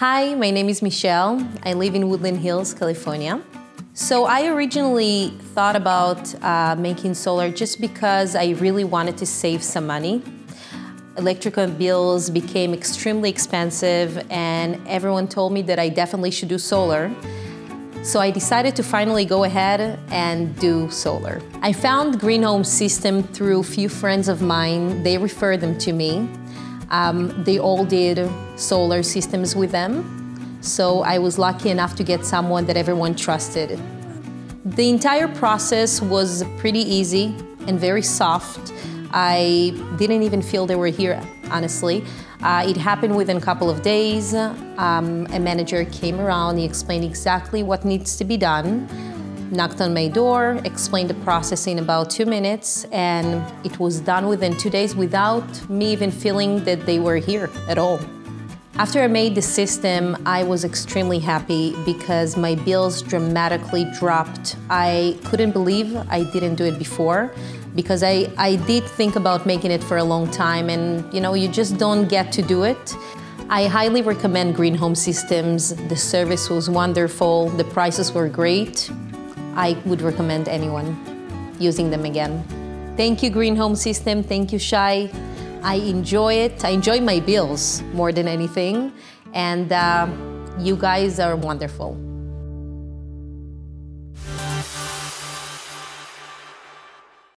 Hi, my name is Michelle. I live in Woodland Hills, California. So I originally thought about uh, making solar just because I really wanted to save some money. Electrical bills became extremely expensive and everyone told me that I definitely should do solar. So I decided to finally go ahead and do solar. I found Green Home System through a few friends of mine. They referred them to me. Um, they all did solar systems with them. So I was lucky enough to get someone that everyone trusted. The entire process was pretty easy and very soft. I didn't even feel they were here, honestly. Uh, it happened within a couple of days. Um, a manager came around, he explained exactly what needs to be done, knocked on my door, explained the process in about two minutes, and it was done within two days without me even feeling that they were here at all. After I made the system, I was extremely happy because my bills dramatically dropped. I couldn't believe I didn't do it before because I, I did think about making it for a long time and you know, you just don't get to do it. I highly recommend Green Home Systems. The service was wonderful, the prices were great. I would recommend anyone using them again. Thank you, Green Home System. Thank you, Shai. I enjoy it. I enjoy my bills more than anything. And uh, you guys are wonderful.